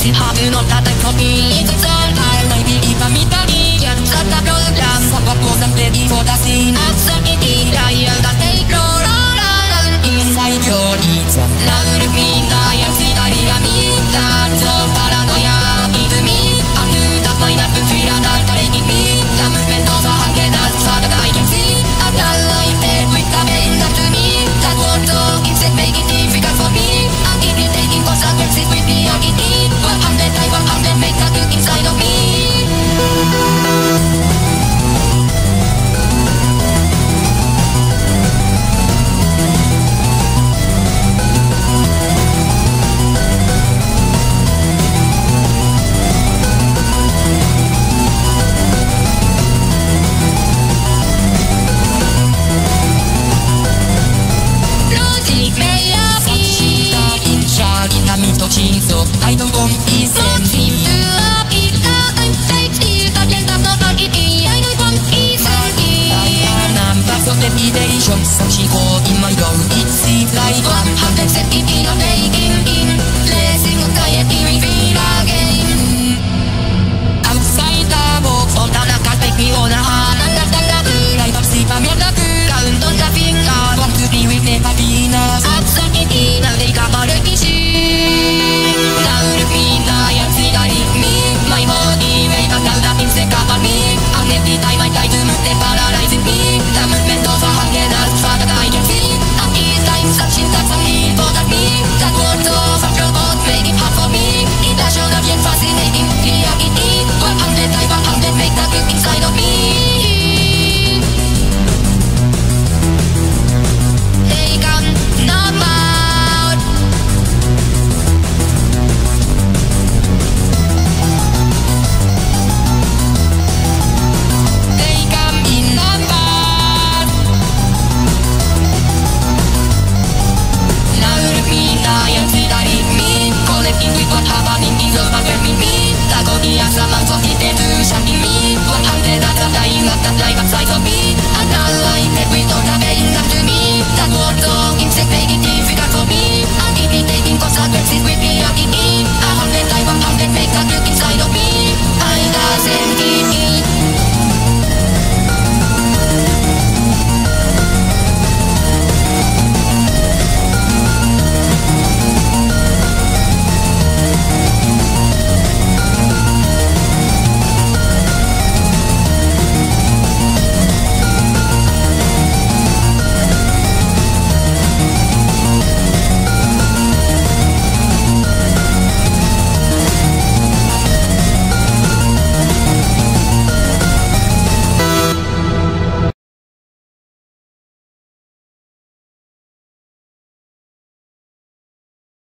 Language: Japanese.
ちハブの叩き込み実はない今みたいやっただろうらそここだけにも出しなさきにライアンだっていろらららい最強にじゃラウルみんなやしなりがみんな超パラノヤ泉あるだマイナス知らない誰にみんな無面倒さはけなさがないやしあたらいて向いた面な罪だこと一世めぎて she called in my gown It seems like 170 feet of making in Blessing of diet be revealed again Outside the box, all the knockers make me wanna hide And that's the level, I don't see my mirror, ground on the finger Want to be with never be enough